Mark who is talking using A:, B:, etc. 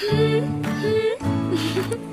A: Hmm, hmm.